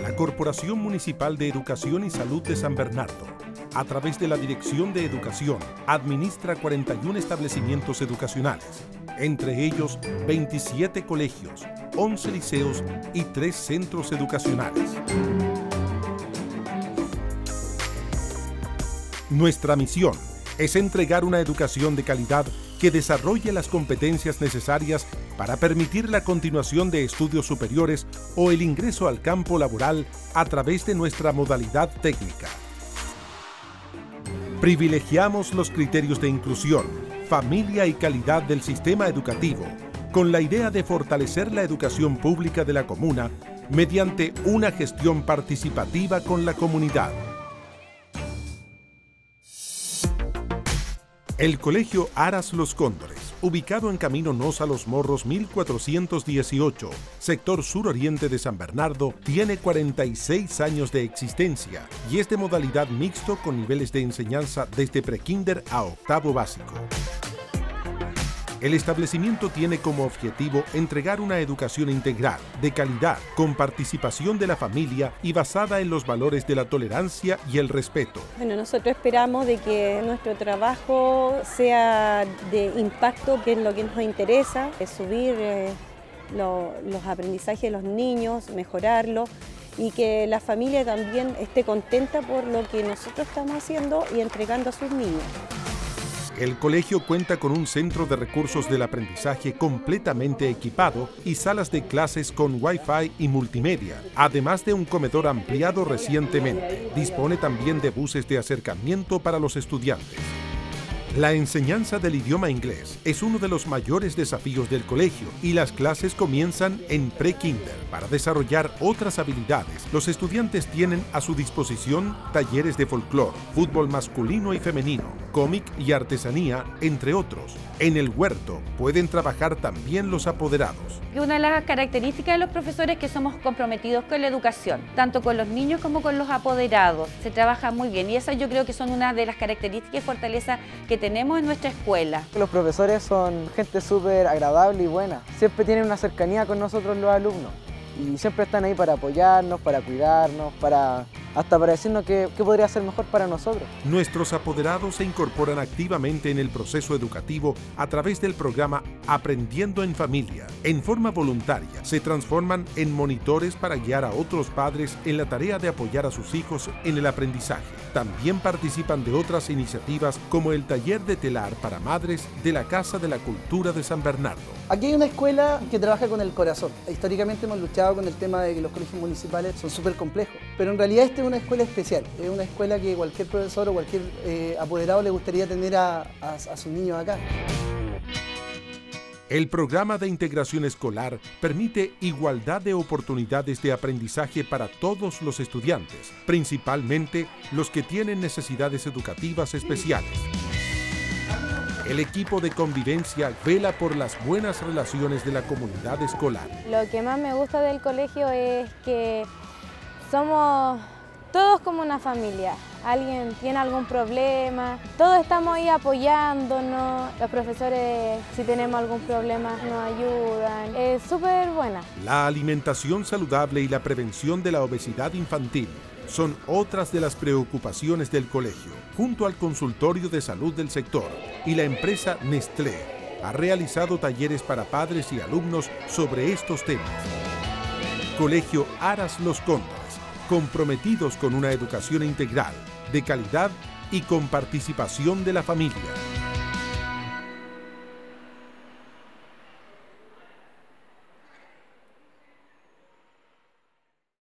La Corporación Municipal de Educación y Salud de San Bernardo, a través de la Dirección de Educación, administra 41 establecimientos educacionales, entre ellos 27 colegios, 11 liceos y 3 centros educacionales. Nuestra misión es entregar una educación de calidad que desarrolle las competencias necesarias para permitir la continuación de estudios superiores o el ingreso al campo laboral a través de nuestra modalidad técnica. Privilegiamos los criterios de inclusión, familia y calidad del sistema educativo con la idea de fortalecer la educación pública de la comuna mediante una gestión participativa con la comunidad. El Colegio Aras Los Cóndores, ubicado en Camino Nosa Los Morros 1418, sector suroriente de San Bernardo, tiene 46 años de existencia y es de modalidad mixto con niveles de enseñanza desde prekinder a octavo básico. El establecimiento tiene como objetivo entregar una educación integral, de calidad, con participación de la familia y basada en los valores de la tolerancia y el respeto. Bueno, nosotros esperamos de que nuestro trabajo sea de impacto, que es lo que nos interesa, es subir eh, los aprendizajes de los niños, mejorarlos y que la familia también esté contenta por lo que nosotros estamos haciendo y entregando a sus niños. El colegio cuenta con un centro de recursos del aprendizaje completamente equipado y salas de clases con Wi-Fi y multimedia, además de un comedor ampliado recientemente. Dispone también de buses de acercamiento para los estudiantes. La enseñanza del idioma inglés es uno de los mayores desafíos del colegio y las clases comienzan en pre-kinder. Para desarrollar otras habilidades, los estudiantes tienen a su disposición talleres de folclore, fútbol masculino y femenino, cómic y artesanía, entre otros. En el huerto pueden trabajar también los apoderados. Una de las características de los profesores es que somos comprometidos con la educación, tanto con los niños como con los apoderados. Se trabaja muy bien y esas yo creo que son una de las características y fortalezas que tenemos en nuestra escuela. Los profesores son gente súper agradable y buena. Siempre tienen una cercanía con nosotros los alumnos y siempre están ahí para apoyarnos, para cuidarnos, para hasta para decirnos qué, podría ser mejor para nosotros. Nuestros apoderados se incorporan activamente en el proceso educativo a través del programa Aprendiendo en Familia. En forma voluntaria, se transforman en monitores para guiar a otros padres en la tarea de apoyar a sus hijos en el aprendizaje. También participan de otras iniciativas como el taller de telar para madres de la Casa de la Cultura de San Bernardo. Aquí hay una escuela que trabaja con el corazón. Históricamente hemos luchado con el tema de que los colegios municipales son súper complejos, pero en realidad este es una escuela especial, es una escuela que cualquier profesor o cualquier eh, apoderado le gustaría tener a, a sus niños acá. El programa de integración escolar permite igualdad de oportunidades de aprendizaje para todos los estudiantes, principalmente los que tienen necesidades educativas especiales. El equipo de convivencia vela por las buenas relaciones de la comunidad escolar. Lo que más me gusta del colegio es que somos todos como una familia. Alguien tiene algún problema, todos estamos ahí apoyándonos, los profesores si tenemos algún problema nos ayudan, es súper buena. La alimentación saludable y la prevención de la obesidad infantil son otras de las preocupaciones del colegio, junto al consultorio de salud del sector y la empresa Nestlé. Ha realizado talleres para padres y alumnos sobre estos temas. Colegio Aras Los Cóndores comprometidos con una educación integral, de calidad y con participación de la familia.